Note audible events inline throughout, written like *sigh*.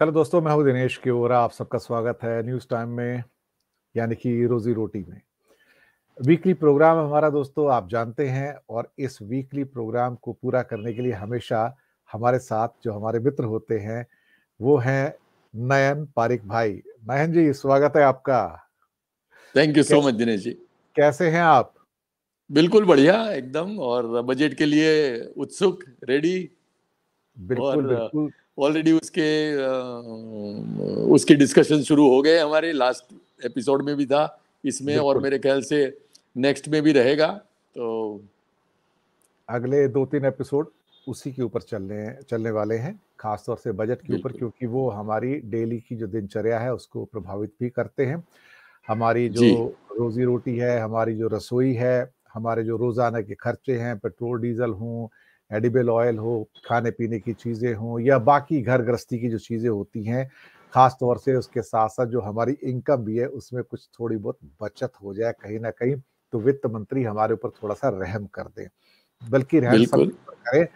Hello दोस्तों मैं हूँ दिनेश केवरा आप सबका स्वागत है न्यूज़ टाइम में यानी कि रोजी रोटी में। वीकली प्रोग्राम हमारा दोस्तों आप जानते हैं और इस वीकली प्रोग्राम को पूरा करने के लिए हमेशा हमारे साथ जो हमारे मित्र होते हैं वो हैं नयन पारिक भाई। नयन जी स्वागत है आपका। Thank you so much Dinesh ji. कैसे हैं आप? बिल्कुल बढ़िया एकदम और बजट के लिए उत्सुक रेडी बिल्कुल बिल्कुल। ऑलरेडी उसके उसके डिस्कशन शुरू हो गए। हमारे लास्ट एपिसोड में भी था इसमें और मेरे ख्याल से नेक्स्ट में भी रहेगा तो अगले दो तीन एपिसोड उसी के ऊपर चलने चलने वाले हैं खासतौर से बजट के ऊपर क्योंकि वो हमारी डेली की जो दिनचर्या है उसको प्रभावित भी करते हैं। हमारी जो। रोजी रोटी है हमारी जो रसोई है हमारे जो रोज़ाना के खर्चे हैं पेट्रोल डीजल हों एडिबल ऑयल हो खाने पीने की चीज़ें हों या बाकी घर गृहस्थी की जो चीज़ें होती हैं ख़ास तौर से उसके साथ साथ जो हमारी इनकम भी है उसमें कुछ थोड़ी बहुत बचत हो जाए कहीं ना कहीं तो वित्त मंत्री हमारे ऊपर थोड़ा सा रहम कर दें। बल्कि रहम सब करें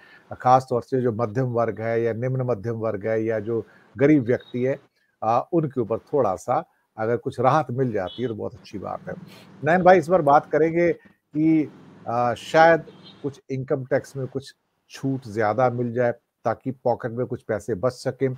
खास तौर से जो मध्यम वर्ग है या निम्न मध्यम वर्ग है या जो गरीब व्यक्ति है आ, उनके ऊपर थोड़ा सा अगर कुछ राहत मिल जाती है तो बहुत अच्छी बात है। नयन भाई इस बार बात करेंगे कि आ, शायद कुछ इनकम टैक्स में कुछ छूट ज़्यादा मिल जाए ताकि पॉकेट में कुछ पैसे बच सके।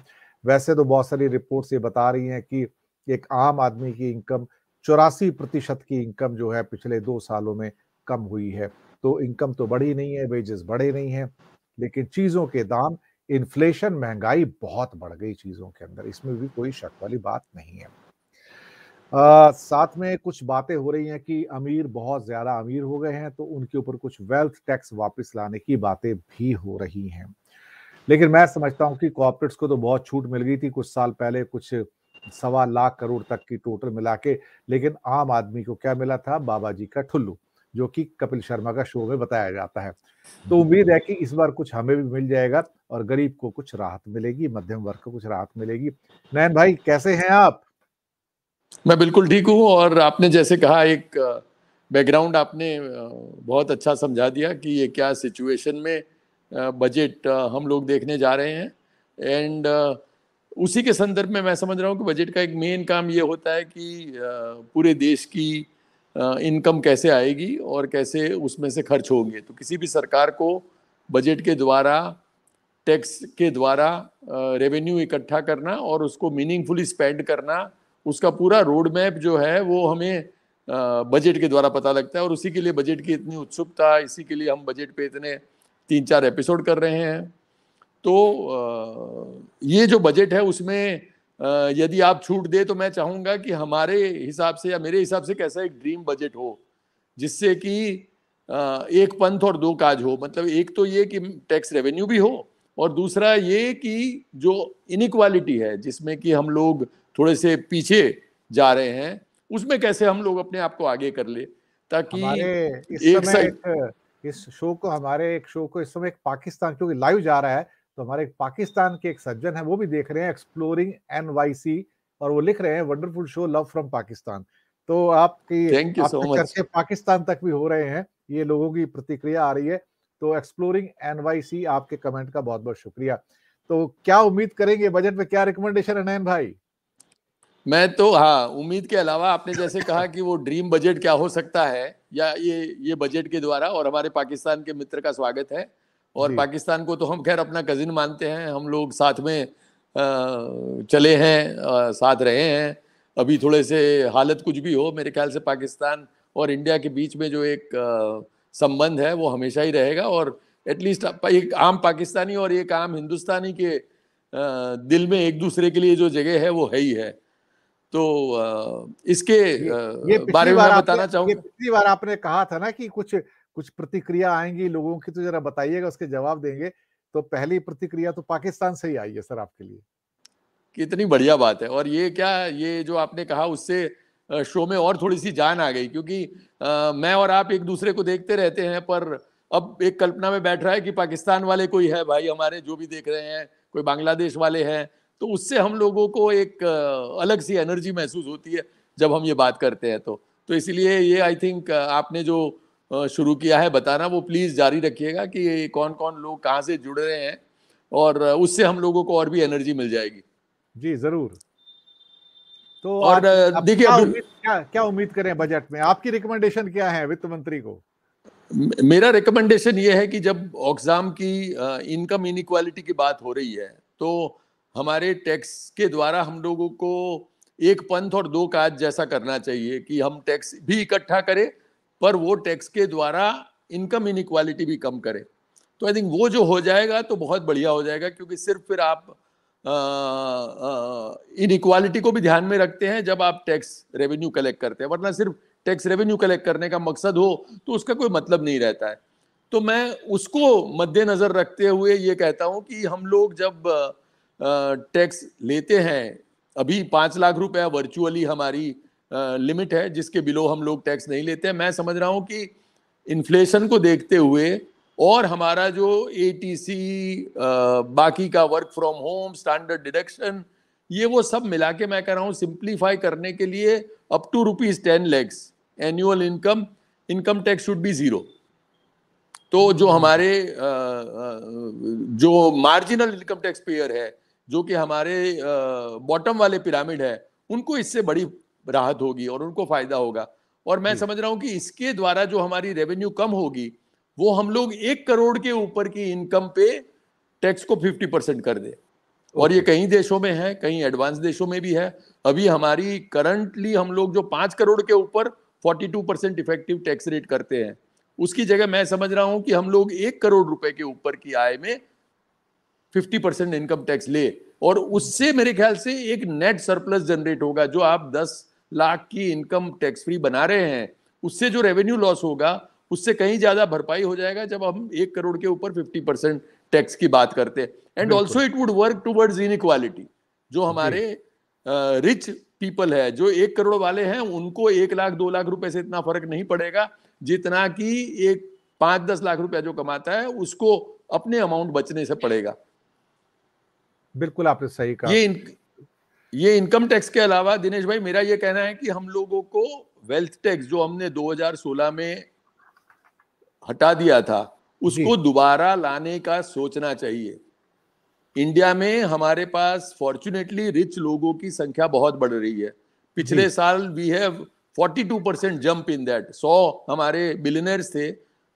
वैसे तो बहुत सारी रिपोर्ट्स ये बता रही हैं कि एक आम आदमी की इनकम चौरासी प्रतिशत की इनकम जो है पिछले दो सालों में कम हुई है। तो इनकम तो बढ़ी नहीं है, वेजेस बढ़े नहीं है, लेकिन चीज़ों के दाम, इन्फ्लेशन महँगाई बहुत बढ़ गई चीज़ों के अंदर। इसमें भी कोई शक वाली बात नहीं है। आ, साथ में कुछ बातें हो रही हैं कि अमीर बहुत ज़्यादा अमीर हो गए हैं तो उनके ऊपर कुछ वेल्थ टैक्स वापस लाने की बातें भी हो रही हैं। लेकिन मैं समझता हूँ कि कॉर्पोरेट्स को तो बहुत छूट मिल गई थी कुछ साल पहले कुछ सवा लाख करोड़ तक की टोटल मिला के लेकिन आम आदमी को क्या मिला था? बाबा जी का ठुल्लू जो कि कपिल शर्मा का शो में बताया जाता है। तो उम्मीद है कि इस बार कुछ हमें भी मिल जाएगा और गरीब को कुछ राहत मिलेगी मध्यम वर्ग को कुछ राहत मिलेगी। नयन भाई कैसे हैं आप? मैं बिल्कुल ठीक हूँ और आपने जैसे कहा, एक बैकग्राउंड आपने बहुत अच्छा समझा दिया कि ये क्या सिचुएशन में बजट हम लोग देखने जा रहे हैं। एंड उसी के संदर्भ में मैं समझ रहा हूँ कि बजट का एक मेन काम ये होता है कि पूरे देश की इनकम कैसे आएगी और कैसे उसमें से खर्च होंगे। तो किसी भी सरकार को बजट के द्वारा टैक्स के द्वारा रेवेन्यू इकट्ठा करना और उसको मीनिंगफुली स्पेंड करना उसका पूरा रोड मैप जो है, वो हमें बजट के द्वारा पता लगता है और उसी के लिए बजट की इतनी उत्सुकता, इसी के लिए हम बजट पे इतने तीन चार एपिसोड कर रहे हैं। तो ये जो बजट है उसमें यदि आप छूट दे तो मैं चाहूँगा कि हमारे हिसाब से या मेरे हिसाब से कैसा एक ड्रीम बजट हो, जिससे कि एक पंथ और दो काज हो। मतलब एक तो ये कि टैक्स रेवेन्यू भी हो और दूसरा ये कि जो इनक्वालिटी है, जिसमें कि हम लोग थोड़े से पीछे जा रहे हैं उसमें कैसे हम लोग अपने आप को आगे कर ले ताकि एक साइड इस शो को हमारे एक शो को इस समय एक पाकिस्तान क्योंकि लाइव जा रहा है तो हमारे एक पाकिस्तान के एक सज्जन है वो भी देख रहे हैं एक्सप्लोरिंग एनवाईसी और वो लिख रहे हैं wonderful show love from Pakistan तो आपकी thank you so much Pakistan तक भी हो रहे हैं ये लोगों की प्रतिक्रिया आ रही है तो एक्सप्लोरिंग एनवाईसी आपके कमेंट का बहुत बहुत शुक्रिया। तो क्या उम्मीद करेंगे बजट में क्या रिकमेंडेशन है नयन भाई? मैं तो हाँ उम्मीद के अलावा आपने जैसे कहा कि वो ड्रीम बजट क्या हो सकता है या ये ये बजट के द्वारा और हमारे पाकिस्तान के मित्र का स्वागत है और पाकिस्तान को तो हम खैर अपना कजिन मानते हैं हम लोग साथ में चले हैं साथ रहे हैं अभी थोड़े से हालत कुछ भी हो मेरे ख्याल से पाकिस्तान और इंडिया के बीच में जो एक संबंध है वो हमेशा ही रहेगा और एटलीस्ट एक आम पाकिस्तानी और एक आम हिंदुस्तानी के दिल में एक दूसरे के लिए जो जगह है वो है ही है। तो इसके ये, ये बारे में बताना चाहूँगा। पिछली बार आपने कहा था ना कि कुछ कुछ प्रतिक्रिया आएँगी लोगों की तो जरा बताइएगा उसके जवाब देंगे। तो पहली प्रतिक्रिया तो पाकिस्तान से ही आई है सर आपके लिए। कितनी बढ़िया बात है। और ये क्या ये जो आपने कहा उससे शो में और थोड़ी सी जान आ गई क्योंकि आ, मैं और आप एक दूसरे को देखते रहते हैं पर अब एक कल्पना में बैठ रहा है कि पाकिस्तान वाले कोई है भाई हमारे जो भी देख रहे हैं कोई बांग्लादेश वाले हैं तो उससे हम लोगों को एक अलग सी एनर्जी महसूस होती है जब हम ये बात करते हैं तो। तो इसलिए ये आई थिंक आपने जो शुरू किया है बताना वो प्लीज़ जारी रखिएगा कि कौन कौन लोग कहाँ से जुड़ रहे हैं और उससे हम लोगों को और भी एनर्जी मिल जाएगी। जी ज़रूर। तो और देखिए क्या, क्या क्या उम्मीद करें बजट में? आपकी रिकमेंडेशन क्या है वित्त मंत्री को? मेरा रिकमेंडेशन ये है कि जब ऑक्साम की इनकम इनक्वालिटी की बात हो रही है तो हमारे टैक्स के द्वारा हम लोगों को एक पंथ और दो काज जैसा करना चाहिए कि हम टैक्स भी इकट्ठा करें, पर वो टैक्स के द्वारा इनकम इनक्वालिटी भी कम करें। तो आई थिंक वो जो हो जाएगा तो बहुत बढ़िया हो जाएगा, क्योंकि सिर्फ़ फिर आप इन इक्वालिटी को भी ध्यान में रखते हैं जब आप टैक्स रेवेन्यू कलेक्ट करते हैं। वरना सिर्फ़ टैक्स रेवेन्यू कलेक्ट करने का मकसद हो तो उसका कोई मतलब नहीं रहता है। तो मैं उसको मद्देनजर रखते हुए ये कहता हूँ कि हम लोग जब टैक्स लेते हैं। अभी पाँच लाख रुपया वर्चुअली हमारी लिमिट है, जिसके बिलो हम लोग टैक्स नहीं लेते हैं। मैं समझ रहा हूँ कि इन्फ्लेशन को देखते हुए और हमारा जो एटीसी बाकी का work from home standard deduction ये वो सब मिला के मैं कह रहा हूँ सिंप्लीफाई करने के लिए up to rupees ten lakhs annual income income tax should be zero तो जो हमारे जो मार्जिनल इनकम टैक्स पेयर है जो कि हमारे बॉटम वाले पिरामिड है उनको इससे बड़ी राहत होगी और उनको फ़ायदा होगा। और मैं समझ रहा हूँ कि इसके द्वारा जो हमारी रेवेन्यू कम होगी वो हम लोग एक करोड़ के ऊपर की इनकम पे टैक्स को फिफ्टी परसेंट कर दे। और ये कई देशों में है कई एडवांस देशों में भी है। अभी हमारी करंटली हम लोग जो पाँच करोड़ के ऊपर forty two percent effective tax rate करते हैं उसकी जगह मैं समझ रहा हूँ कि हम लोग एक करोड़ रुपए के ऊपर की आय में फिफ्टी परसेंट इनकम टैक्स ले। और उससे मेरे ख्याल से एक नेट सरप्लस जनरेट होगा जो आप दस लाख की इनकम टैक्स फ्री बना रहे हैं उससे जो रेवेन्यू लॉस होगा उससे कहीं ज़्यादा भरपाई हो जाएगा जब हम एक करोड़ के ऊपर फिफ्टी परसेंट टैक्स की बात करते हैं। And also it would work towards inequality जो हमारे रिच पीपल है जो एक करोड़ वाले हैं उनको एक लाख दो लाख रुपए से इतना फ़र्क नहीं पड़ेगा जितना कि एक पाँच दस लाख रुपया जो कमाता है उसको अपने अमाउंट बचने से पड़ेगा। बिल्कुल आपने सही कहा। ये इन, ये इनकम टैक्स के अलावा दिनेश भाई मेरा ये कहना है कि हम लोगों को वेल्थ टैक्स जो हमने 2016 में हटा दिया था उसको दोबारा लाने का सोचना चाहिए। इंडिया में हमारे पास फॉर्चुनेटली रिच लोगों की संख्या बहुत बढ़ रही है। पिछले साल we have 42 percent jump in that so हमारे बिलियनर्स थे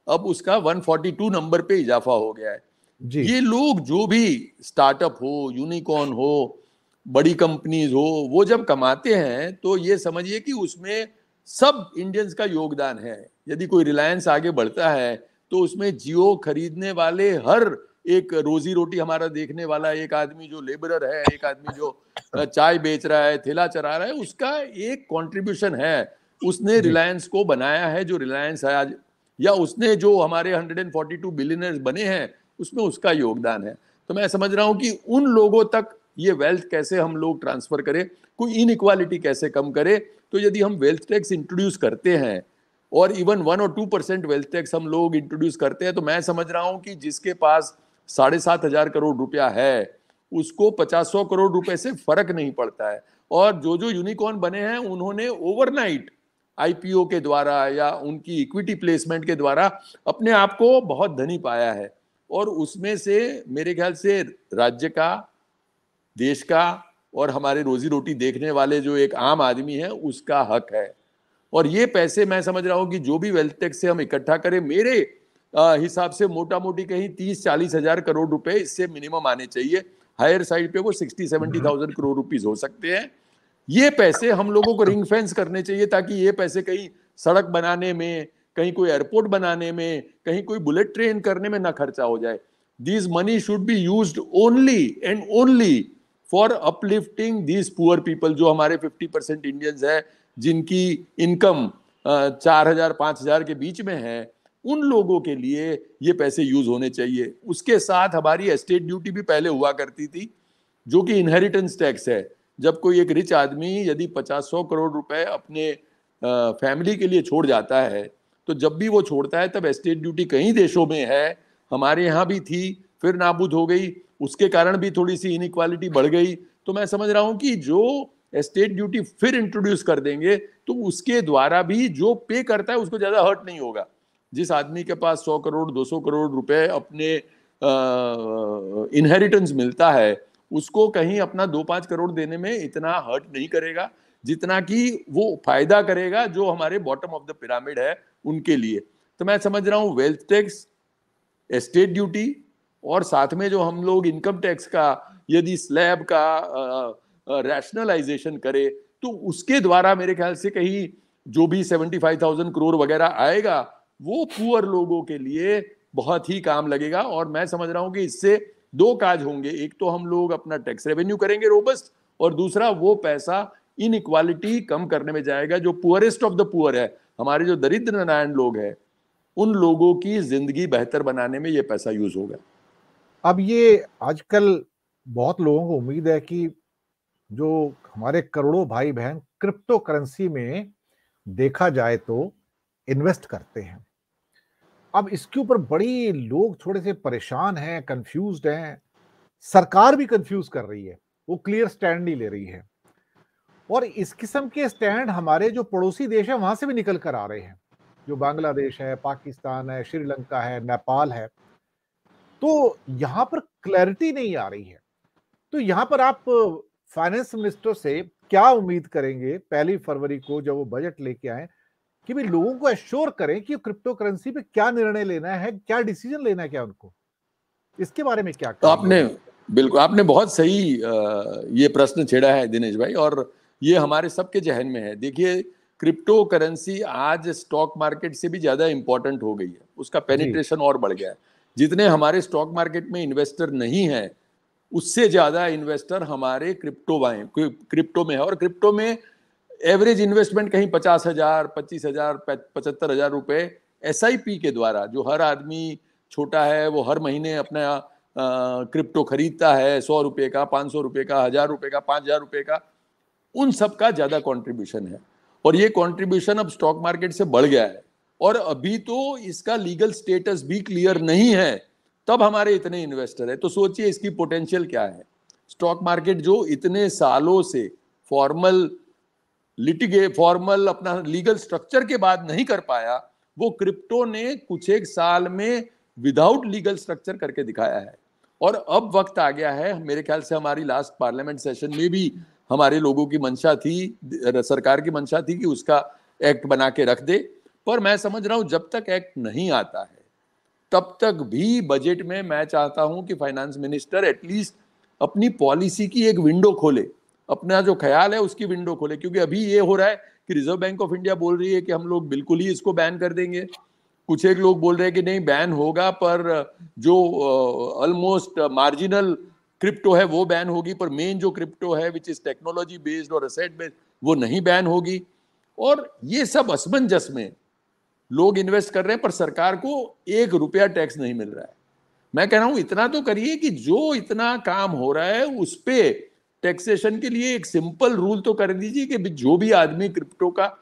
अब उसका 142 नंबर पे इजाफा हो गया है। जी। ये लोग जो भी स्टार्टअप हो यूनिकॉर्न हो बड़ी कंपनीज़ हो वो जब कमाते हैं तो ये समझिए कि उसमें सब इंडियंस का योगदान है। यदि कोई रिलायंस आगे बढ़ता है तो उसमें जियो खरीदने वाले हर एक रोजी रोटी हमारा देखने वाला एक आदमी जो लेबरर है एक आदमी जो चाय बेच रहा है थैला चरा रहा है उसका एक कंट्रीब्यूशन है। उसने रिलायंस को बनाया है जो रिलायंस है आज या उसने जो हमारे 142 बिलियनर्स बने हैं उसमें उसका योगदान है। तो मैं समझ रहा हूँ कि उन लोगों तक ये वेल्थ कैसे हम लोग ट्रांसफ़र करें, कोई इनइक्वालिटी कैसे कम करे तो यदि हम वेल्थ टैक्स इंट्रोड्यूस करते हैं और इवन वन और टू परसेंट वेल्थ टैक्स हम लोग इंट्रोड्यूस करते हैं तो मैं समझ रहा हूँ कि जिसके पास साढ़े सात हज़ार करोड़ रुपया है, उसको पचास सौ करोड़ रुपए से फ़र्क नहीं पड़ता है। और जो जो यूनिकॉर्न बने हैं, उन्होंने ओवरनाइट आईपीओ के द्वारा या उनकी इक्विटी प्लेसमेंट के द्वारा अपने आप को बहुत धनी पाया है। और उसमें से मेरे ख्याल से राज्य का देश का और हमारे रोजी रोटी देखने वाले जो एक आम आदमी है उसका हक है। और ये पैसे मैं समझ रहा हूँ कि जो भी वेल्थ टैक्स से हम इकट्ठा करें मेरे हिसाब से मोटा मोटी कहीं तीस चालीस हज़ार करोड़ रुपए इससे मिनिमम आने चाहिए। हायर साइड पे वो sixty seventy thousand crore rupees हो सकते हैं। ये पैसे हम लोगों को *coughs* रिंग फेंस करने चाहिए ताकि ये पैसे कहीं सड़क बनाने में कहीं कोई एयरपोर्ट बनाने में, कहीं कोई बुलेट ट्रेन करने में ना खर्चा हो जाए। This money should be used only and only for uplifting these poor people जो हमारे फिफ्टी परसेंट इंडियंस है, जिनकी इनकम चार हज़ार, पाँच हज़ार के बीच में है, उन लोगों के लिए ये पैसे यूज़ होने चाहिए। उसके साथ हमारी एस्टेट ड्यूटी भी पहले हुआ करती थी, जो कि इनहेरिटेंस टैक्स है। जब कोई एक रिच आदमी यदि पचास सौ करोड़ रुपए अपने फैमिली के लिए छोड़ जाता है तो जब भी वो छोड़ता है, तब एस्टेट ड्यूटी कई देशों में है। हमारे यहाँ भी थी, फिर नाबूद हो गई, उसके कारण भी थोड़ी सी इनक्वालिटी बढ़ गई। तो मैं समझ रहा हूँ कि जो एस्टेट ड्यूटी फिर इंट्रोड्यूस कर देंगे तो उसके द्वारा भी जो पे करता है, उसको ज़्यादा हर्ट नहीं होगा। जिस आदमी के पास सौ करोड़, दो सौ करोड़ रुपए अपने इनहेरिटेंस मिलता है, उसको कहीं अपना दो पाँच करोड़ देने में इतना हर्ट नहीं करेगा। जितना कि वो फ़ायदा करेगा जो हमारे बॉटम ऑफ़ द पिरामिड है उनके लिए। तो मैं समझ रहा हूँ वेल्थ टैक्स एस्टेट ड्यूटी और साथ में जो हम लोग इनकम टैक्स का, यदि स्लैब का रैशनलाइजेशन करे तो उसके द्वारा मेरे ख्याल से कहीं जो भी सेवेंटी फाइव थाउज़ेंड करोड़ वगैरह आएगा, वो पुअर लोगों के लिए बहुत ही काम लगेगा। और मैं समझ रहा हूँ कि इससे दो काज होंगे। एक तो हम लोग अपना टैक्स रेवेन्यू करेंगे रोबस्ट और दूसरा वो पैसा इन इक्वालिटी कम करने में जाएगा, जो पुअरेस्ट ऑफ़ द पुअर है, हमारे जो दरिद्र नारायण लोग हैं, उन लोगों की ज़िंदगी बेहतर बनाने में ये पैसा यूज़ होगा अब ये आजकल बहुत लोगों को उम्मीद है कि जो हमारे करोड़ों भाई बहन क्रिप्टो करेंसी में देखा जाए तो इन्वेस्ट करते हैं। अब इसके ऊपर बड़ी लोग थोड़े से परेशान हैं कंफ्यूज्ड हैं, सरकार भी कंफ्यूज कर रही है, वो क्लियर स्टैंड नहीं ले रही है। और इस किस्म के स्टैंड हमारे जो पड़ोसी देश है वहाँ से भी निकल कर आ रहे हैं। जो बांग्लादेश है पाकिस्तान है श्रीलंका है नेपाल है तो यहाँ पर क्लैरिटी नहीं आ रही है। तो यहाँ पर आप फाइनेंस मिनिस्टर से क्या उम्मीद करेंगे पहली फरवरी को जब वो बजट लेके आए कि भी लोगों को एश्योर करें कि क्रिप्टो करेंसी पे क्या निर्णय लेना है क्या डिसीज़न लेना है क्या उनको? इसके बारे में क्या तो आपने बिल्कुल आपने बहुत सही ये प्रश्न छेड़ा है दिनेश भाई और ये हमारे सबके जहन में है। देखिए क्रिप्टो करेंसी आज स्टॉक मार्केट से भी ज़्यादा इंपॉर्टेंट हो गई है। उसका पेनिट्रेशन और बढ़ गया है। जितने हमारे स्टॉक मार्केट में इन्वेस्टर नहीं है उससे ज़्यादा इन्वेस्टर हमारे क्रिप्टो क्रिप्टो में है। और क्रिप्टो में एवरेज इन्वेस्टमेंट कहीं पचास हज़ार पच्चीस हज़ार पचहत्तर हज़ार रुपए एसआईपी के द्वारा जो हर आदमी छोटा है वो हर महीने अपना क्रिप्टो खरीदता है। सौ रुपए का पाँच सौ रुपए का हज़ार रुपए का पाँच हज़ार रुपए का। उन सब का ज़्यादा कंट्रीब्यूशन है। और ये कंट्रीब्यूशन अब स्टॉक मार्केट से बढ़ गया है। और अभी तो इसका लीगल स्टेटस भी क्लियर नहीं है, तब हमारे इतने इन्वेस्टर है। तो सोचिए इसकी पोटेंशियल क्या है। स्टॉक मार्केट जो इतने सालों से फॉर्मल लिटिगे फॉर्मल अपना लीगल स्ट्रक्चर के बाद नहीं कर पाया, वो क्रिप्टो ने कुछ एक साल में विदाउट लीगल स्ट्रक्चर करके दिखाया है। और अब वक्त आ गया है, मेरे ख्याल से हमारी लास्ट पार्लियामेंट सेशन में भी हमारे लोगों की मंशा थी, सरकार की मंशा थी कि उसका एक्ट बना के रख दे। पर मैं समझ रहा हूँ, जब तक एक्ट नहीं आता है, तब तक भी बजट में मैं चाहता हूँ कि फाइनेंस मिनिस्टर एटलीस्ट अपनी पॉलिसी की एक विंडो खोले, अपना जो ख्याल है उसकी विंडो खोले। क्योंकि अभी ये हो रहा है कि रिज़र्व बैंक ऑफ़ इंडिया बोल रही है कि हम लोग बिल्कुल ही इसको बैन कर देंगे। कुछ एक लोग बोल रहे हैं कि नहीं बैन होगा, पर जो ऑलमोस्ट मार्जिनल क्रिप्टो है, वो बैन होगी, पर मेन जो क्रिप्टो है विच इज़ टेक्नोलॉजी बेस्ड और असेट बेस्ड वो नहीं बैन होगी। और ये सब असमंजस में लोग इन्वेस्ट कर रहे हैं, पर सरकार को एक रुपया टैक्स नहीं मिल रहा है। मैं कह रहा हूँ, इतना तो करिए कि जो इतना काम हो रहा है, उस पर टैक्सेशन के लिए एक सिंपल रूल तो कर दीजिए कि जो भी आदमी क्रिप्टो का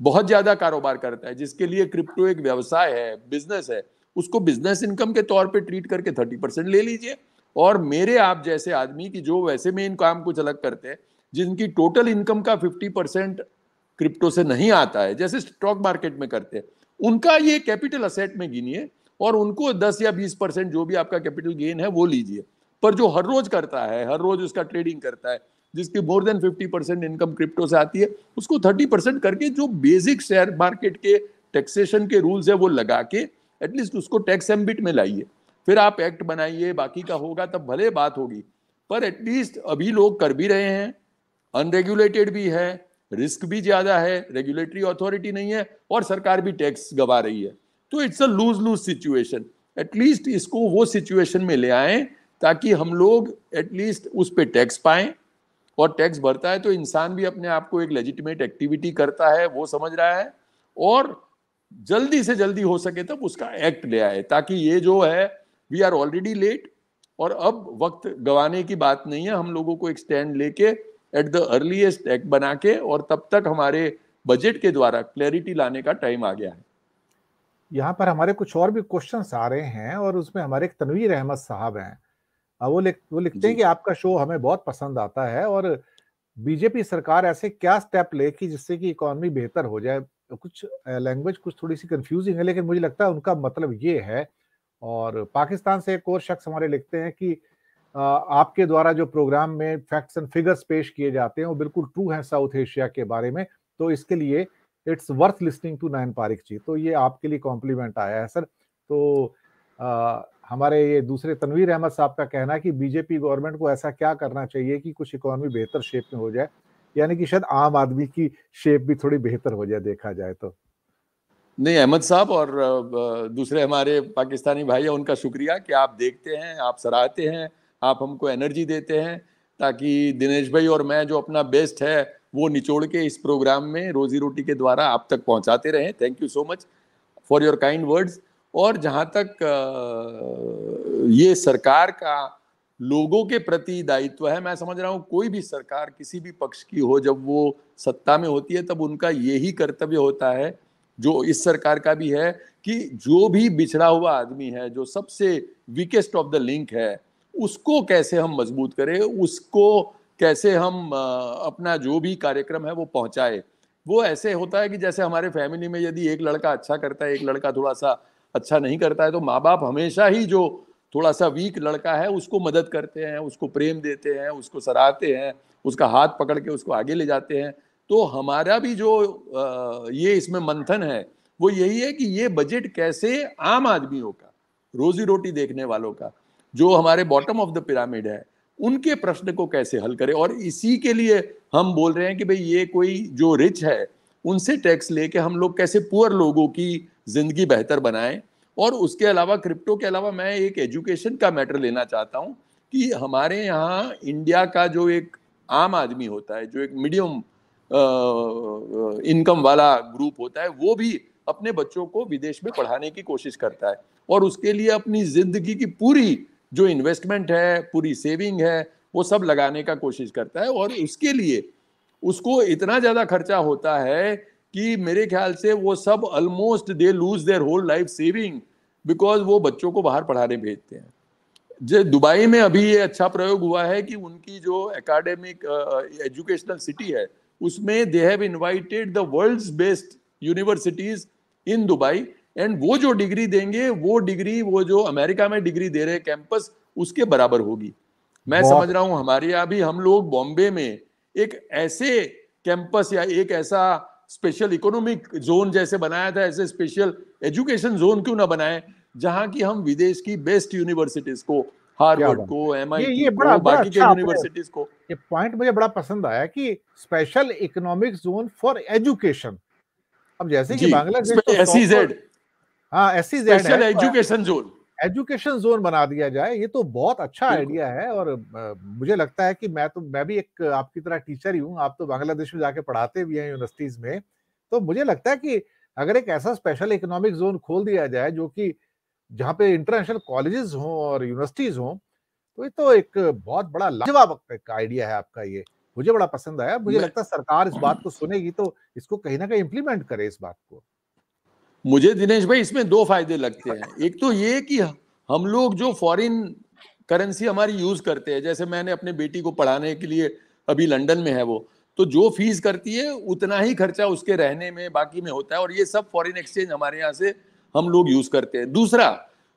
बहुत ज़्यादा कारोबार करता है, जिसके लिए क्रिप्टो एक व्यवसाय है बिज़नेस है, उसको बिज़नेस इनकम के तौर पे ट्रीट करके थर्टी परसेंट ले लीजिए। और मेरे आप जैसे आदमी की जो वैसे में इन काम कुछ अलग करते हैं, जिनकी टोटल इनकम का फिफ्टी परसेंट क्रिप्टो से नहीं आता है, जैसे स्टॉक मार्केट में करते हैं, उनका ये कैपिटल असेट में गिनिए और उनको दस या बीस परसेंट जो भी आपका कैपिटल गेन है वो लीजिए। पर जो हर रोज करता है, हर रोज उसका ट्रेडिंग करता है, जिसकी more than fifty percent income crypto से आती है, उसको थर्टी परसेंट करके जो बेसिक शेयर मार्केट के टैक्सेशन के रूल्स है वो लगा के एटलीस्ट उसको टैक्स एम्बिट में लाइए। फिर आप एक्ट बनाइए, बाकी का होगा तब भले बात होगी। पर एटलीस्ट अभी लोग कर भी रहे हैं अनरेगुलेटेड भी है रिस्क भी ज़्यादा है रेगुलेटरी अथॉरिटी नहीं है और सरकार भी टैक्स गवा रही है। तो it's a lose lose situation at least इसको वो सिचुएशन में ले आए ताकि हम लोग एटलीस्ट उस पर टैक्स पाएँ। और टैक्स भरता है तो इंसान भी अपने आप को एक लेजिटिमेट एक्टिविटी करता है, वो समझ रहा है। और जल्दी से जल्दी हो सके तब उसका एक्ट ले आए ताकि ये जो है वी आर ऑलरेडी लेट और अब वक्त गवाने की बात नहीं है। हम लोगों को एक स्टैंड लेके एट द अर्लीस्ट एक्ट बना के और तब तक हमारे बजट के द्वारा क्लैरिटी लाने का टाइम आ गया है। यहाँ पर हमारे कुछ और भी क्वेश्चन आ रहे हैं और उसमें हमारे एक तनवीर अहमद साहब हैं। वो लिख वो लिखते हैं कि आपका शो हमें बहुत पसंद आता है और बीजेपी सरकार ऐसे क्या स्टेप ले कि जिससे कि इकोनॉमी बेहतर हो जाए? कुछ लैंग्वेज कुछ थोड़ी सी कंफ्यूजिंग है लेकिन मुझे लगता है उनका मतलब ये है और पाकिस्तान से एक और शख्स हमारे लिखते हैं कि आपके द्वारा जो प्रोग्राम में फैक्ट्स एंड फिगर्स पेश किए जाते हैं वो बिल्कुल ट्रू हैं साउथ एशिया के बारे में तो इसके लिए it's worth listening to Nayan Parikh ji तो ये आपके लिए कॉम्प्लीमेंट आया है सर तो आ, हमारे ये दूसरे तनवीर अहमद साहब का कहना है कि बीजेपी गवर्नमेंट को ऐसा क्या करना चाहिए कि कुछ इकोनॉमी बेहतर शेप में हो जाए यानी कि शायद आम आदमी की शेप भी थोड़ी बेहतर हो जाए देखा जाए तो। नहीं, अहमद साहब और दूसरे हमारे पाकिस्तानी भाई हैं, उनका शुक्रिया कि आप देखते हैं, आप सराहते हैं, आप हमको एनर्जी देते हैं, ताकि दिनेश भाई और मैं जो अपना बेस्ट है, वो निचोड़ के इस प्रोग्राम में रोजी रोटी के द्वारा आप तक पहुंचाते रहें। Thank you so much for your kind words और जहाँ तक ये सरकार का लोगों के प्रति दायित्व है, मैं समझ रहा हूँ कोई भी सरकार किसी भी पक्ष की हो, जब वो सत्ता में होती है, तब उनका यही कर्तव्य होता है जो इस सरकार का भी है कि जो भी बिछड़ा हुआ आदमी है, जो सबसे वीकेस्ट ऑफ़ द लिंक है, उसको कैसे हम मज़बूत करें, उसको कैसे हम अपना जो भी कार्यक्रम है वो पहुँचाए। वो ऐसे होता है कि जैसे हमारे फैमिली में यदि एक लड़का अच्छा करता है, एक लड़का थोड़ा सा अच्छा नहीं करता है तो माँ बाप हमेशा ही जो थोड़ा सा वीक लड़का है, उसको मदद करते हैं, उसको प्रेम देते हैं, उसको सराहते हैं, उसका हाथ पकड़ के उसको आगे ले जाते हैं। तो हमारा भी जो ये इसमें मंथन है, वो यही है कि ये बजट कैसे आम आदमियों का, रोजी रोटी देखने वालों का, जो हमारे बॉटम ऑफ़ द पिरामिड है, उनके प्रश्न को कैसे हल करें? और इसी के लिए हम बोल रहे हैं कि भाई ये कोई जो रिच है, उनसे टैक्स लेके हम लोग कैसे पुअर लोगों की ज़िंदगी बेहतर बनाएँ? और उसके अलावा क्रिप्टो के अलावा मैं एक एजुकेशन का मैटर लेना चाहता हूँ कि हमारे यहाँ इंडिया का जो एक आम आदमी होता है, जो एक मीडियम इनकम वाला ग्रुप होता है, वो भी अपने बच्चों को विदेश में पढ़ाने की कोशिश करता है। और उसके लिए अपनी ज़िंदगी की पूरी जो इन्वेस्टमेंट है, पूरी सेविंग है, वो सब लगाने का कोशिश करता है। और उसके लिए उसको इतना ज़्यादा खर्चा होता है कि मेरे ख्याल से वो सब almost they lose their whole life saving because वो बच्चों को बाहर पढ़ाने भेजते हैं। जो, दुबई में अभी ये अच्छा प्रयोग हुआ है कि उनकी जो एकेडमिक एजुकेशनल सिटी है उसमें they have invited the world's best universities in Dubai and वो जो डिग्री देंगे वो डिग्री वो जो अमेरिका में डिग्री दे रहे कैंपस उसके बराबर होगी। मैं समझ रहा हूँ हमारे यहाँ भी हम लोग बॉम्बे में एक ऐसे कैंपस या एक ऐसा स्पेशल इकोनॉमिक जोन जैसे बनाया था ऐसे स्पेशल एजुकेशन जोन क्यों ना बनाए जहाँ की हम विदेश की बेस्ट यूनिवर्सिटीज को हार्वर्ड को एम आई ये, बड़ा, बाकी के यूनिवर्सिटीज अच्छा को। ये पॉइंट मुझे बड़ा पसंद आया कि special economic zone for education अब जैसे कि बांग्लादेश एसईजेड तो हाँ SEZ special education zone education zone बना दिया जाए ये तो बहुत अच्छा आइडिया है और मुझे लगता है कि मैं तो मैं भी एक आपकी तरह टीचर ही हूँ आप तो बांग्लादेश में जाके पढ़ाते भी हैं यूनिवर्सिटीज में। तो मुझे लगता है कि अगर एक ऐसा स्पेशल इकोनॉमिक जोन खोल दिया जाए जो कि जहाँ पे इंटरनेशनल कॉलेजेस हों और यूनिवर्सिटीज हों तो ये तो एक बहुत बड़ा लाजवाब आइडिया है आपका ये। मुझे बड़ा पसंद आया। मुझे लगता है सरकार इस *clears throat* बात को सुनेगी तो इसको कहीं ना कहीं इम्प्लीमेंट करे इस बात को। मुझे दिनेश भाई इसमें दो फ़ायदे लगते हैं। *laughs* एक तो ये कि हम लोग जो फॉरेन करेंसी हमारी यूज़ करते हैं जैसे मैंने अपने बेटी को पढ़ाने के लिए अभी लंदन में है वो तो जो फ़ीस करती है उतना ही खर्चा उसके रहने में बाकी में होता है और ये सब फॉरेन एक्सचेंज हमारे यहाँ से हम लोग यूज़ करते हैं। दूसरा,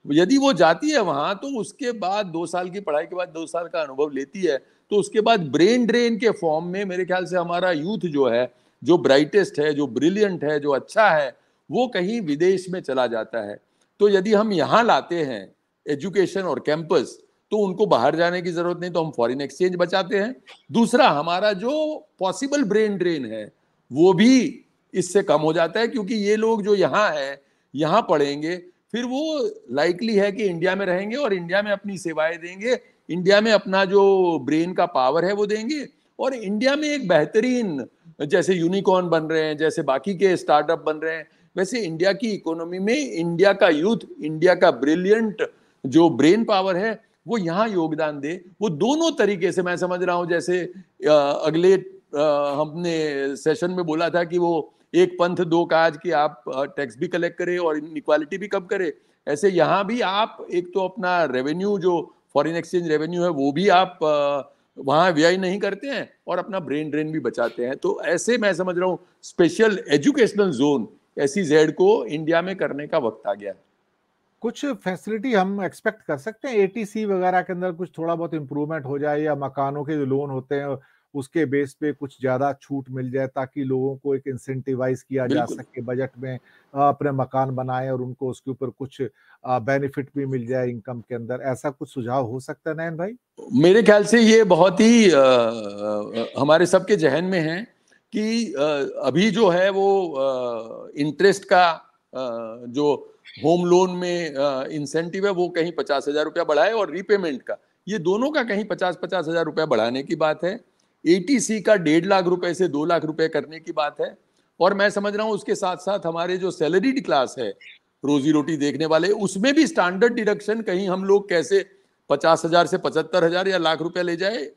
यदि वो जाती है वहाँ तो उसके बाद दो साल की पढ़ाई के बाद दो साल का अनुभव लेती है। तो उसके बाद ब्रेन ड्रेन के फॉर्म में मेरे ख्याल से हमारा यूथ जो है, जो ब्राइटेस्ट है, जो ब्रिलियंट है, जो अच्छा है, वो कहीं विदेश में चला जाता है। तो यदि हम यहाँ लाते हैं एजुकेशन और कैंपस तो उनको बाहर जाने की ज़रूरत नहीं तो हम फॉरेन एक्सचेंज बचाते हैं। दूसरा, हमारा जो पॉसिबल ब्रेन ड्रेन है, वो भी इससे कम हो जाता है, क्योंकि ये लोग जो यहाँ है यहाँ पढ़ेंगे, फिर वो लाइकली है कि इंडिया में रहेंगे और इंडिया में अपनी सेवाएँ देंगे इंडिया में अपना जो ब्रेन का पावर है वो देंगे और इंडिया में एक बेहतरीन जैसे यूनिकॉर्न बन रहे हैं, जैसे बाकी के स्टार्टअप बन रहे हैं, वैसे इंडिया की इकोनॉमी में इंडिया का यूथ इंडिया का ब्रिलियंट जो ब्रेन पावर है, वो यहाँ योगदान दे। वो दोनों तरीके से मैं समझ रहा हूँ, जैसे अगले हमने सेशन में बोला था कि वो एक पंथ, दो काज कि आप टैक्स भी कलेक्ट करें और इनक्वालिटी भी कम करें। ऐसे यहाँ भी आप एक तो अपना रेवेन्यू जो फॉरेन एक्सचेंज रेवेन्यू है, वो भी आप वहाँ व्यय नहीं करते हैं और अपना ब्रेन ड्रेन भी बचाते हैं। तो ऐसे मैं समझ रहा हूँ special educational zone S Z को इंडिया में करने का वक्त आ गया। कुछ फैसिलिटी हम एक्सपेक्ट कर सकते हैं एटीसी वगैरह के अंदर कुछ थोड़ा बहुत इम्प्रूवमेंट हो जाए या मकानों के जो लोन होते हैं उसके बेस पे कुछ ज़्यादा छूट मिल जाए ताकि लोगों को एक इंसेंटिवाइज किया जा सके बजट में अपने मकान बनाए और उनको उसके ऊपर कुछ बेनिफिट भी मिल जाए इनकम के अंदर। ऐसा कुछ सुझाव हो सकता है नयन भाई? मेरे ख्याल से ये बहुत ही आ, हमारे सबके जहन में है कि आ, अभी जो है वो इंटरेस्ट का जो होम लोन में इंसेंटिव है वो कहीं पचास हज़ार रुपया बढ़ाए और रीपेमेंट का। ये दोनों का कहीं पचास पचास हज़ार रुपया बढ़ाने की बात है। एटीसी का डेढ़ लाख रुपए से दो लाख रुपए करने की बात है। और मैं समझ रहा हूँ उसके साथ साथ हमारे जो सैलरीड क्लास है, रोजी रोटी देखने वाले, उसमें भी स्टैंडर्ड डिडक्शन कहीं हम लोग कैसे पचास हज़ार से पचहत्तर हज़ार या लाख रुपया ले जाए,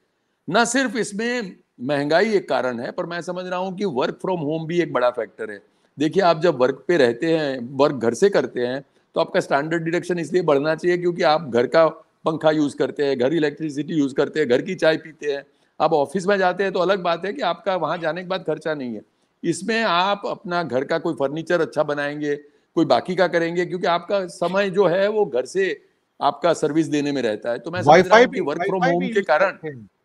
ना सिर्फ़ इसमें महँगाई एक कारण है, पर मैं समझ रहा हूँ कि वर्क फ्रॉम होम भी एक बड़ा फैक्टर है। देखिए, आप जब वर्क पे रहते हैं वर्क घर से करते हैं तो आपका स्टैंडर्ड डिडक्शन इसलिए बढ़ना चाहिए क्योंकि आप घर का पंखा यूज़ करते हैं, घर इलेक्ट्रिसिटी यूज़ करते हैं, घर की चाय पीते हैं। आप ऑफ़िस में जाते हैं तो अलग बात है कि आपका वहाँ जाने के बाद खर्चा नहीं है। इसमें आप अपना घर का कोई फर्नीचर अच्छा बनाएँगे कोई बाकी का करेंगे क्योंकि आपका समय जो है वो घर से आपका सर्विस देने में रहता है। तो मैं समझ रहा हूँ कि वर्क फ्रॉम होम के कारण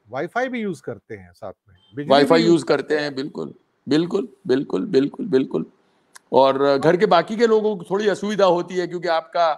वाईफाई भी यूज़ करते हैं साथ में। वाईफाई यूज़ करते हैं बिल्कुल बिल्कुल बिल्कुल बिल्कुल बिल्कुल। और घर के बाकी के लोगों को थोड़ी असुविधा होती है क्योंकि आपका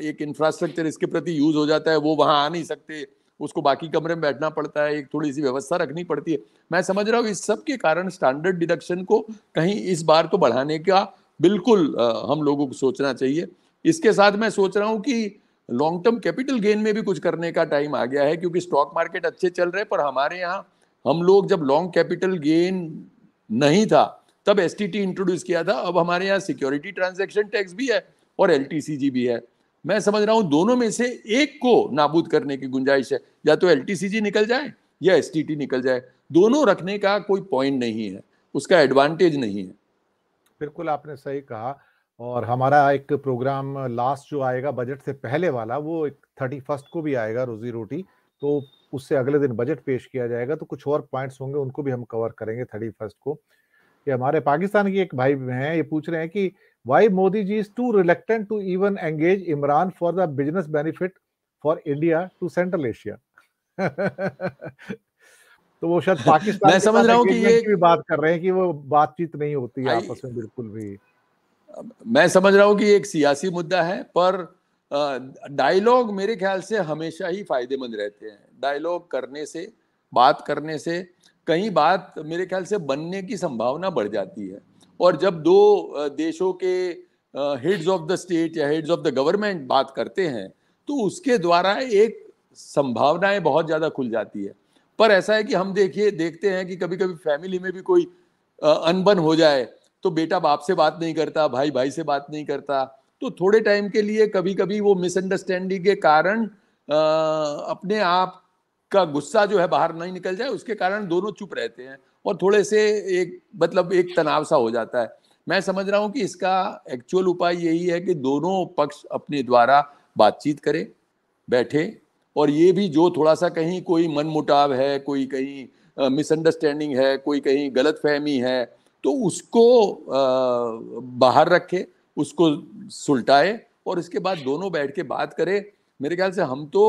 एक इंफ्रास्ट्रक्चर इसके प्रति यूज़ हो जाता है वो वहाँ आ नहीं सकते। उसको बाकी कमरे में बैठना पड़ता है, एक थोड़ी सी व्यवस्था रखनी पड़ती है। मैं समझ रहा हूँ इस सब के कारण स्टैंडर्ड डिडक्शन को कहीं इस बार तो बढ़ाने का बिल्कुल हम लोगों को सोचना चाहिए। इसके साथ मैं सोच रहा हूँ कि लॉन्ग टर्म कैपिटल गेन में भी कुछ करने का टाइम आ गया है, क्योंकि स्टॉक मार्केट अच्छे चल रहे पर हमारे यहाँ हम लोग जब लॉन्ग कैपिटल गेन नहीं था, तब एसटीटी इंट्रोड्यूस किया था, अब हमारे यहाँ सिक्योरिटी ट्रांजेक्शन टैक्स भी है और एलटीसीजी भी है। मैं समझ रहा हूँ दोनों में से एक को नाबूद करने की गुंजाइश है। या तो एलटीसीजी निकल जाए या एसटीटी निकल जाए। दोनों रखने का कोई पॉइंट नहीं है। उसका एडवांटेज नहीं है। बिल्कुल आपने सही कहा। और हमारा एक प्रोग्राम लास्ट जो आएगा बजट से पहले वाला, वो एक थर्टी फ़र्स्ट को भी आएगा रोजी रोटी। तो उससे अगले दिन बजट पेश किया जाएगा। तो कुछ और पॉइंट्स होंगे, उनको भी हम कवर करेंगे थर्टी फ़र्स्ट को। ये हमारे पाकिस्तान की एक भाई हैं ये पूछ रहे हैं कि why Modi ji is too reluctant to even engage Imran for the business benefit for India to Central Asia. *laughs* तो वो शायद *laughs* पाकिस्तान मैं समझ रहा हूँ कि ये भी बात कर रहे हैं कि वो बातचीत नहीं होती है आपस में बिल्कुल भी मैं समझ रहा हूँ कि एक सियासी मुद्दा है पर डायलॉग मेरे ख्याल से हमेशा ही फ़ायदेमंद रहते हैं डायलॉग करने से बात करने से कहीं बात मेरे ख्याल से बनने की संभावना बढ़ जाती है। और जब दो देशों के हेड्स ऑफ़ द स्टेट या हेड्स ऑफ़ द गवर्नमेंट बात करते हैं तो उसके द्वारा एक संभावनाएँ बहुत ज़्यादा खुल जाती है। पर ऐसा है कि हम देखिए, देखते हैं कि कभी कभी फैमिली में भी कोई अनबन हो जाए तो बेटा बाप से बात नहीं करता, भाई भाई से बात नहीं करता तो थोड़े टाइम के लिए कभी कभी वो मिसअंडरस्टैंडिंग के कारण अपने आप का गुस्सा जो है बाहर नहीं निकल जाए, उसके कारण दोनों चुप रहते हैं और थोड़े से एक मतलब एक तनाव सा हो जाता है। मैं समझ रहा हूँ कि इसका एक्चुअल उपाय यही है कि दोनों पक्ष अपने द्वारा बातचीत करें, बैठे और ये भी जो थोड़ा सा कहीं कोई मन मुटाव है, कोई कहीं मिसअंडरस्टैंडिंग है, कोई कहीं गलत फहमी है तो उसको बाहर रखे, उसको सुलटाए और इसके बाद दोनों बैठ के बात करें मेरे ख्याल से हम तो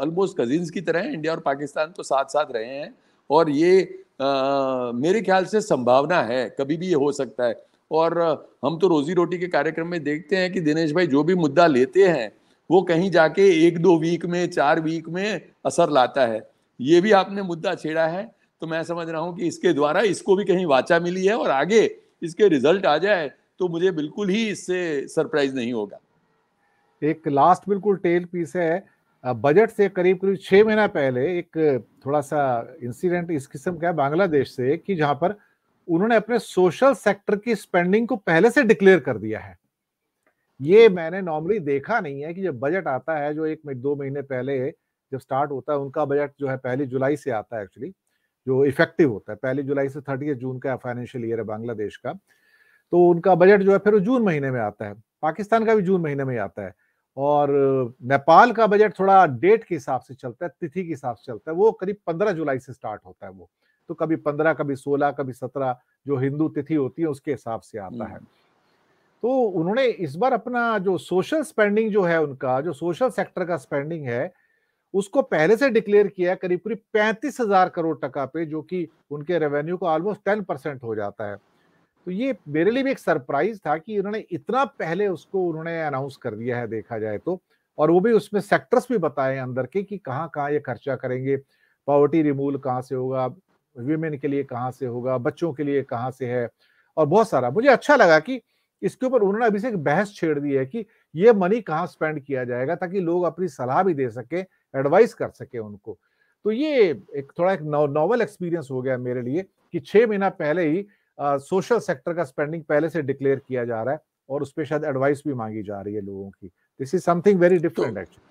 ऑलमोस्ट कजिन्स की तरह हैं इंडिया और पाकिस्तान तो साथ साथ रहे हैं। और ये आ, मेरे ख्याल से संभावना है कभी भी ये हो सकता है। और हम तो रोजी रोटी के कार्यक्रम में देखते हैं कि दिनेश भाई जो भी मुद्दा लेते हैं वो कहीं जाके एक दो वीक में चार वीक में असर लाता है। ये भी आपने मुद्दा छेड़ा है तो मैं समझ रहा हूँ कि इसके द्वारा इसको भी कहीं वाचा मिली है और आगे इसके रिज़ल्ट आ जाए तो मुझे बिल्कुल ही इससे सरप्राइज़ नहीं होगा। एक लास्ट बिल्कुल टेल पीस है। बजट से करीब करीब छह महीना पहले एक थोड़ा सा इंसिडेंट इस किस्म का है बांग्लादेश से कि जहाँ पर उन्होंने अपने सोशल सेक्टर की स्पेंडिंग को पहले से डिक्लेयर कर दिया है। ये मैंने नॉर्मली देखा नहीं है कि जब बजट आता है जो एक दो महीने पहले जब स्टार्ट होता है उनका बजट जो है पहली जुलाई से आता है एक्चुअली जो इफ़ेक्टिव होता है। पहली जुलाई से थर्टी जून का फाइनेंशियल ईयर है बांग्लादेश का। तो उनका बजट जो है फिर जून महीने में आता है। पाकिस्तान का भी जून महीने में आता है। और नेपाल का बजट थोड़ा डेट के हिसाब से चलता है तिथि के हिसाब से चलता है वो करीब पंद्रह जुलाई से स्टार्ट होता है वो। तो कभी पंद्रह कभी सोलह कभी सत्रह जो हिंदू तिथि होती है उसके हिसाब से आता है। तो उन्होंने इस बार अपना जो सोशल स्पेंडिंग जो है उनका जो सोशल सेक्टर का स्पेंडिंग है उसको पहले से डिक्लेयर किया करीब करीब पैंतीस हज़ार करोड़ टका पे जो कि उनके रेवेन्यू को ऑलमोस्ट टेन परसेंट हो जाता है। तो ये मेरे लिए भी एक सरप्राइज़ था कि उन्होंने इतना पहले उसको उन्होंने अनाउंस कर दिया है, देखा जाए तो। और वो भी उसमें सेक्टर्स भी बताए अंदर के कि कहाँ कहाँ ये खर्चा करेंगे पॉवर्टी रिमूवल कहाँ से होगा वीमेन के लिए कहाँ से होगा, बच्चों के लिए कहाँ से है, और बहुत सारा। मुझे अच्छा लगा कि इसके ऊपर उन्होंने अभी से एक बहस छेड़ दी है कि ये मनी कहाँ स्पेंड किया जाएगा ताकि लोग अपनी सलाह भी दे सके एडवाइस कर सके उनको। तो ये एक थोड़ा एक नॉवल एक्सपीरियंस हो गया मेरे लिए कि छह महीना पहले ही सोशल सेक्टर का स्पेंडिंग पहले से डिक्लेयर किया जा रहा है और उस पर शायद एडवाइस भी मांगी जा रही है लोगों की। This is something very different actually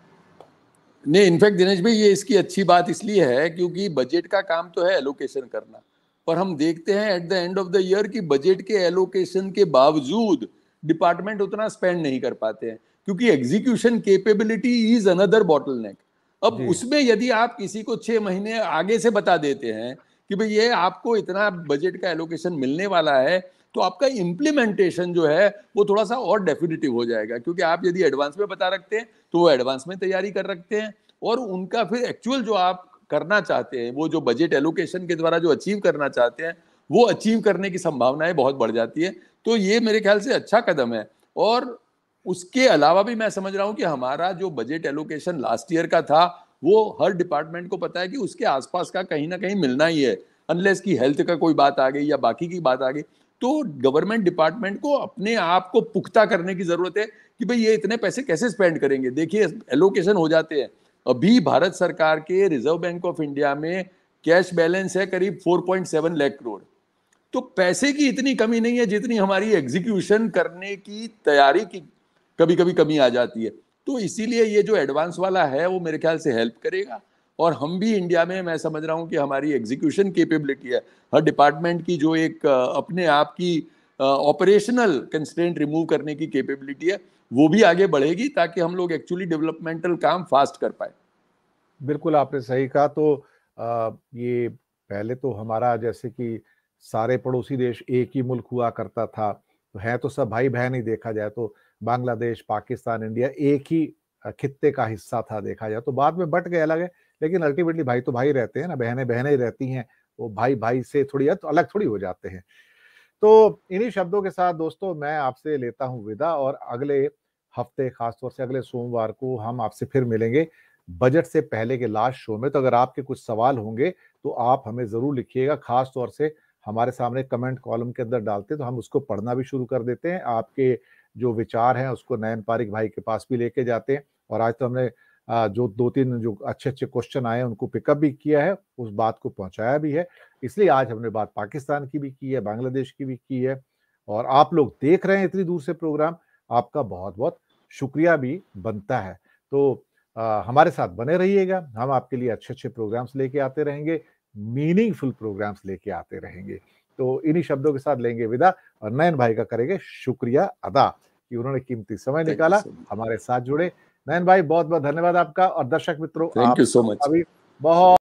नहीं इनफैक्ट दिनेश भाई ये इसकी अच्छी बात इसलिए है क्योंकि बजट का काम तो है एलोकेशन करना। पर हम देखते हैं at the end of the year कि बजट के एलोकेशन के बावजूद डिपार्टमेंट उतना स्पेंड नहीं कर पाते हैं क्योंकि execution capability is another bottle अब उसमें यदि आप किसी को छह महीने आगे से बता देते हैं कि भाई ये आपको इतना बजट का एलोकेशन मिलने वाला है तो आपका इम्प्लीमेंटेशन जो है, वो थोड़ा सा और डेफिनेटिव हो जाएगा। क्योंकि आप यदि एडवांस में बता रखते हैं तो वो एडवांस में तैयारी कर रखते हैं और उनका फिर एक्चुअल जो आप करना चाहते हैं, वो जो बजट एलोकेशन के द्वारा जो अचीव करना चाहते हैं, वो अचीव करने की संभावनाएँ बहुत बढ़ जाती है। तो ये मेरे ख्याल से अच्छा कदम है। और उसके अलावा भी मैं समझ रहा हूँ कि हमारा जो बजट एलोकेशन लास्ट ईयर का था वो हर डिपार्टमेंट को पता है कि उसके आसपास का कहीं ना कहीं मिलना ही है अनलेस की हेल्थ का कोई बात आ गई या बाकी की बात आ गई। तो गवर्नमेंट डिपार्टमेंट को अपने आप को पुख्ता करने की ज़रूरत है कि भाई ये इतने पैसे कैसे स्पेंड करेंगे? देखिए एलोकेशन हो जाते हैं। अभी भारत सरकार के रिज़र्व बैंक ऑफ़ इंडिया में कैश बैलेंस है करीब 4.7 लाख करोड़ तो पैसे की इतनी कमी नहीं है जितनी हमारी एग्जीक्यूशन करने की तैयारी की कभी कभी कमी आ जाती है। तो इसीलिए ये जो एडवांस वाला है वो मेरे ख्याल से हेल्प करेगा। और हम भी इंडिया में मैं समझ रहा हूँ कि हमारी एग्जीक्यूशन केपेबिलिटी है। हर डिपार्टमेंट की जो एक अपने आप की ऑपरेशनल कंस्टेंट रिमूव करने की केपेबिलिटी है वो भी आगे बढ़ेगी ताकि हम लोग एक्चुअली डेवलपमेंटल काम फास्ट कर पाए। बिल्कुल आपने सही कहा। तो आ, ये पहले तो हमारा जैसे कि सारे पड़ोसी देश एक ही मुल्क हुआ करता था तो है तो सब भाई बहन ही देखा जाए तो बांग्लादेश, पाकिस्तान, इंडिया एक ही खित्ते का हिस्सा था देखा जाए तो। बाद में बट गए अलग है, लेकिन अल्टीमेटली भाई तो भाई रहते हैं ना बहनें बहनें ही रहती हैं, वो भाई भाई से थोड़ी तो अलग थोड़ी हो जाते हैं। तो इन्हीं शब्दों के साथ दोस्तों मैं आपसे लेता हूँ विदा और अगले हफ़्ते खासतौर से अगले सोमवार को हम आपसे फिर मिलेंगे बजट से पहले के लास्ट शो में। तो अगर आपके कुछ सवाल होंगे तो आप हमें ज़रूर लिखिएगा खास तौर से हमारे सामने कमेंट कॉलम के अंदर डालते तो हम उसको पढ़ना भी शुरू कर देते हैं। आपके जो विचार हैं उसको नयन पारिक भाई के पास भी लेके जाते हैं। और आज तो हमने जो दो तीन जो अच्छे अच्छे क्वेश्चन आए उनको पिकअप भी किया है उस बात को पहुँचाया भी है। इसलिए आज हमने बात पाकिस्तान की भी की है बांग्लादेश की भी की है। और आप लोग देख रहे हैं इतनी दूर से प्रोग्राम आपका बहुत बहुत शुक्रिया भी बनता है। तो आ, हमारे साथ बने रहिएगा। हम आपके लिए अच्छे अच्छे प्रोग्राम्स लेके आते रहेंगे मीनिंगफुल प्रोग्राम्स लेके आते रहेंगे। तो इन्हीं शब्दों के साथ लेंगे विदा और नयन भाई का करेंगे शुक्रिया अदा कि उन्होंने कीमती समय निकाला हमारे साथ जुड़े। नयन भाई बहुत बहुत धन्यवाद आपका और दर्शक मित्रों थैंक यू सो मच अभी बहुत